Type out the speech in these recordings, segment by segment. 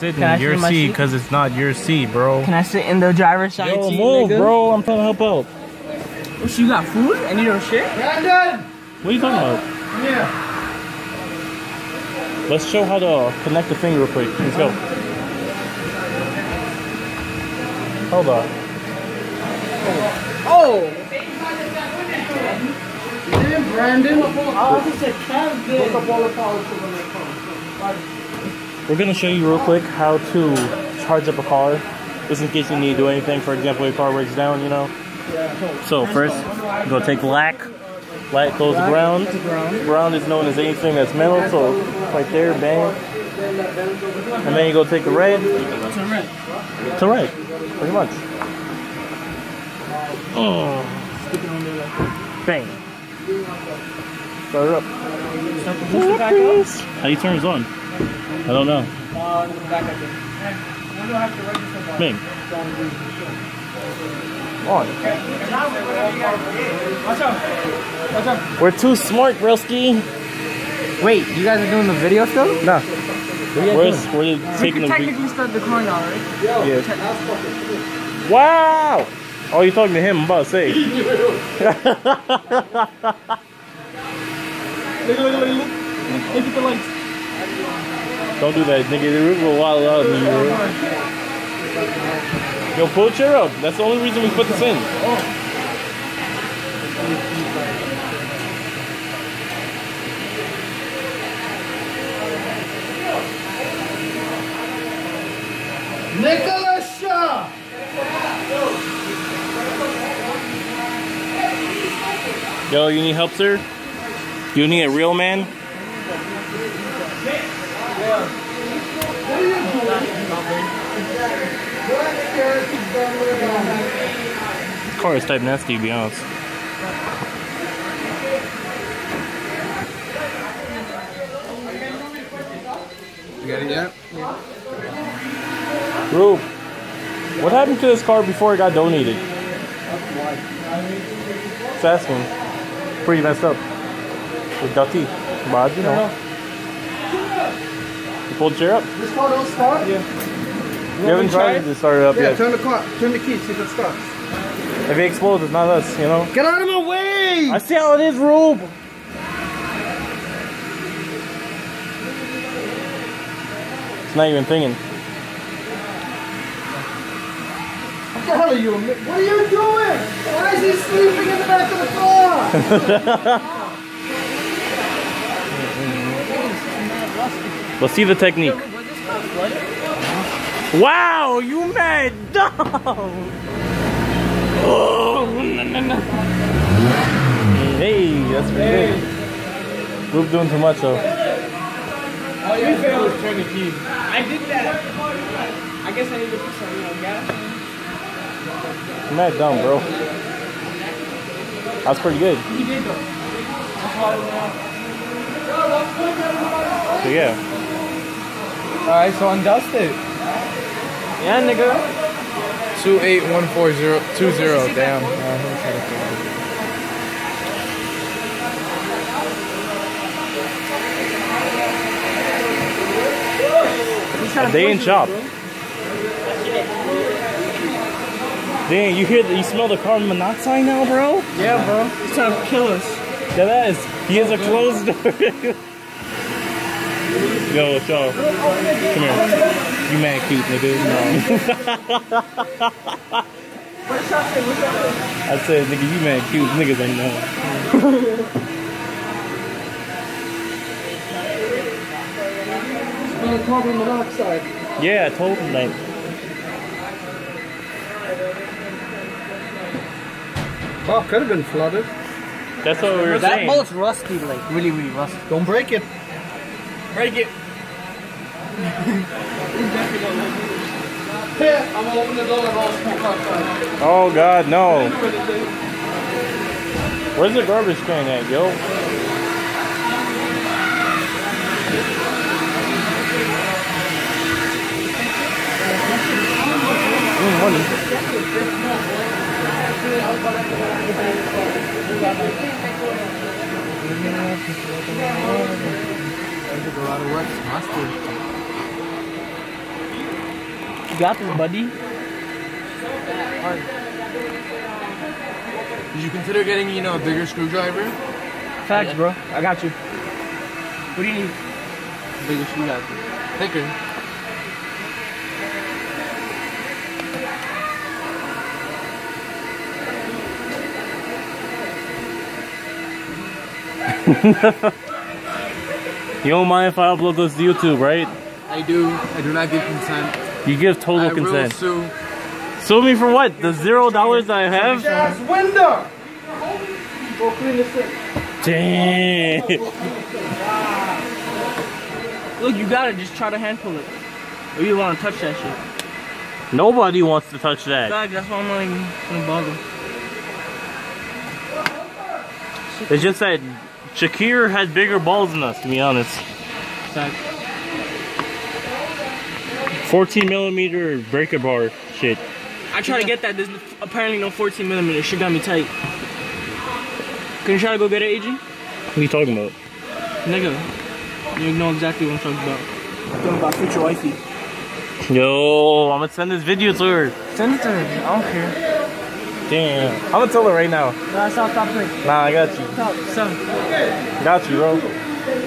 sit Can I in sit your in my seat seat? because it's not your seat, bro. Can I sit in the driver's side Yo, seat, move, nigga? bro. I'm trying to help out. Oh, so you got food and you don't shit? Brandon! What are you talking about? Yeah. Let's show how to connect the thing real quick. Let's go. Hold on. Oh! Name Brandon. I was just a Kevin. We're gonna show you real quick how to charge up a car. Just in case you need to do anything. For example, your car breaks down, you know. So first, go take black. Black goes to ground. Ground is known as anything that's metal, so right there, bang. And then you go take the red. To red, pretty much. Oh. Bang. Start it up. How do you turn this on? I don't know. Bang. On. We're too smart, broski. Wait, you guys are doing the video still? Nah. We're, we're We taking can the technically start the car now, right? yeah. Wow! Oh, you talking to him? I'm about to say. Look, look, look, look. Look at the lights. Don't do that, nigga. They will wild out in you. Yo, pull a chair up. That's the only reason we put this in. Nicholas Shaw. Yo, you need help, sir? You need a real man? This car is type nasty, to be honest. You got it yet? Rube, what happened to this car before it got donated? Just asking. Pretty messed up. It's dirty. But you know. You pulled the chair up? This car don't start? Yeah. You haven't tried to start it up Yeah, yet. turn the car, turn the key, see if it starts. If it explodes, it's not us, you know? Get out of my way! I see how it is, Rube. It's not even thinking. What the hell are you? What are you doing? Why is he sleeping in the back of the car? Let's see the technique. Wow, you mad dumb. Oh, no, no, no. Hey, that's pretty good. Rube doing too much though. All you failed is turn the key. I did that. I guess I need to put some, you know, gas. You mad dumb, bro. That's pretty good. He did though. That's why I So yeah. Alright, so undust it. Yeah, nigga. 281420. Damn. Uh, let me try to find it. A day in shop. Dang, you hear, the, you smell the carbon monoxide now, bro? Yeah, bro. He's trying to kill us. Yeah, that is. He has a closed door. Yo, so come here. You mad cute, nigga? No. I said, nigga, you mad cute. Niggas ain't know. Smell carbon monoxide. Yeah, I told him that. Oh, could have been flooded. That's what we were That saying. boat's rusty, like really, really rusty. Don't break it. Break it. I'm gonna open the door. Oh God, no. Where's the garbage can at, yo? Got this, buddy. Did you consider getting, you know, a bigger screwdriver? Facts, bro. I got you. What do you need? Bigger screwdriver. Thicker. You don't mind if I upload this to YouTube, right? I do. I do not give consent. You give total I will consent. sue. Sue me for what? The zero dollars I have? Gas window! Go clean the sink. Damn. Look, you got it. Just try to hand pull it. Or you want to touch that shit. Nobody wants to touch that. Facts, that's why I'm not even gonna bother. It's just that Shakir had bigger balls than us, to be honest. Facts. 14 millimeter breaker bar shit. I try to get that. There's apparently no 14 millimeter. Shit got me tight. Can you try to go get it, AG? What are you talking about? Nigga, you know exactly what I'm talking about. I'm talking about future wifey. Yo, I'm gonna send this video to her. Send it to her. I don't care. Damn. I'm gonna tell her right now. Nah, stop, stop, quick. Nah, I got you. Stop, stop. Got you, bro.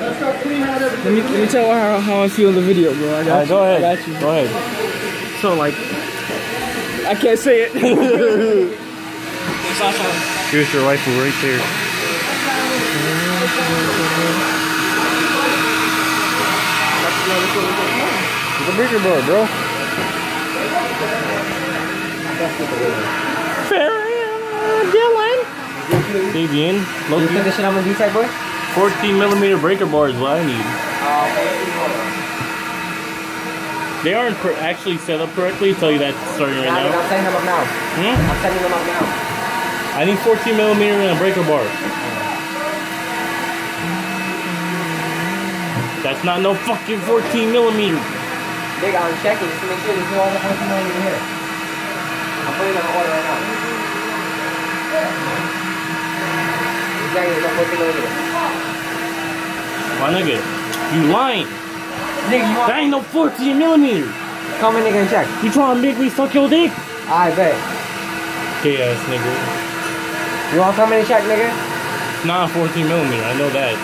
Let me, let me tell her how, how I feel in the video, bro. I got Alright, you. go ahead. I got you. Go ahead. So, like, I can't say it. Sasha. Here's your rifle right there. It's a breaker bar, bro. Dylan. See, bien. Low You think this shit I'm gonna do, type boy? 14 millimeter breaker bar is what I need. They aren't per- actually set up correctly. Tell you that starting right now. I'm setting them up now. Hmm? I'm setting them up now. I need 14 millimeter and a breaker bar. That's not no fucking 14 millimeter. Nigga, I'm checking just to make sure there's no other 14 millimeter here. I'm putting them in order right now. Exactly, no 14 millimeter. My nigga, you lying. Nigga, you That ain't no 14 millimeter. Come in, nigga, and check. You trying to make me suck your dick? I bet. Okay, ass nigga. You want to come in and check, nigga? Not 14 millimeter, I know that.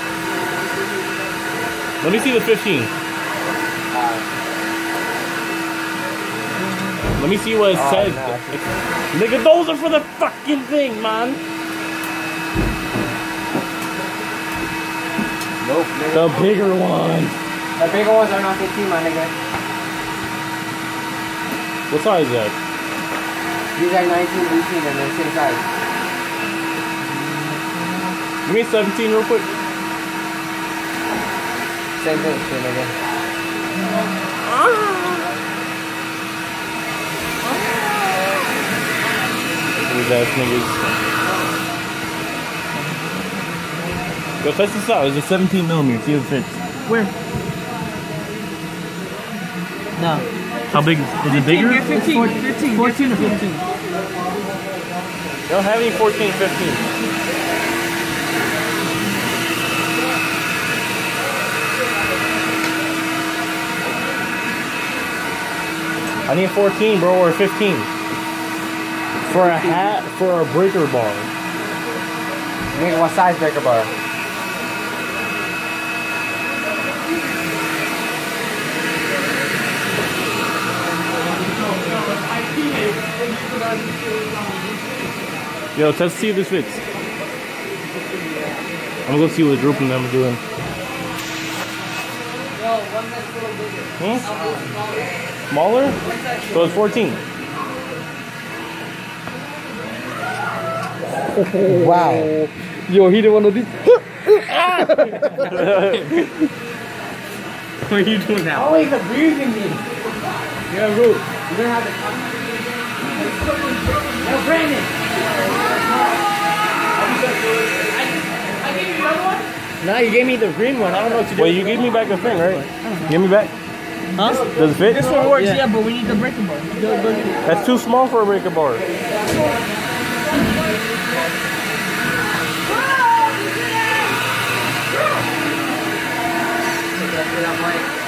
Let me see the 15. Let me see what it Oh, says. nah, Nigga, those are for the fucking thing, man. Nope. The bigger one. The bigger ones are not 15, my nigga. What size is that? These are 19, 18, and they're the same size. Give me 17 real quick. Same thing, shit, nigga. These ass niggas. Yo, test this out. It's a 17 millimeter. See if it fits. Where? No. How big? Is it bigger? Get 15. 15. 14 or 15. You don't have any 14, 15. I need 14, bro, or 15. For a hat, for a breaker bar. Nigga, what size breaker bar? Yo, let's see if this fits. I'm gonna go see what the group and them are doing. Hmm? Smaller? So it's 14. Wow. Yo, he did one of these. What are you doing now? Oh, he's abusing me. Yeah, bro. You're gonna have to. Yo, Brandon. Nah, you gave me the green one. I don't know what to do. Well, you gave me back the thing, right? Give me back. Huh? Does it fit? This one works, yeah, but we need the breaker bar. Go, go. That's too small for a breaker bar.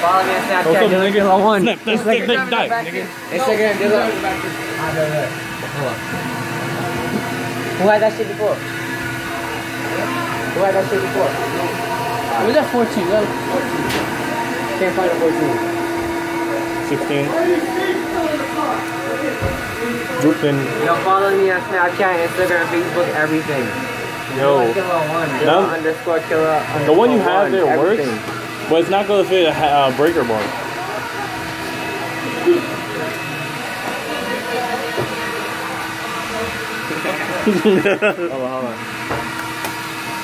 Follow me on Snapchat. What's up, Dylan nigga? Killer One. Snap, snap, snap, snap, die, nigga. Instagram, Dylan. There, there. Hold on. Who had that shit before? Who had that shit before? Where's that 14? Look. Can't find a 14. 16. Then, Yo, follow me on Snapchat, Instagram, Facebook, everything. yo, Dylan Killer One. Dylan Now- underscore killer. the one you underscore have there works, everything. but it's not gonna fit a uh, breaker bar. Hold on, hold on.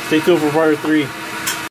For part three.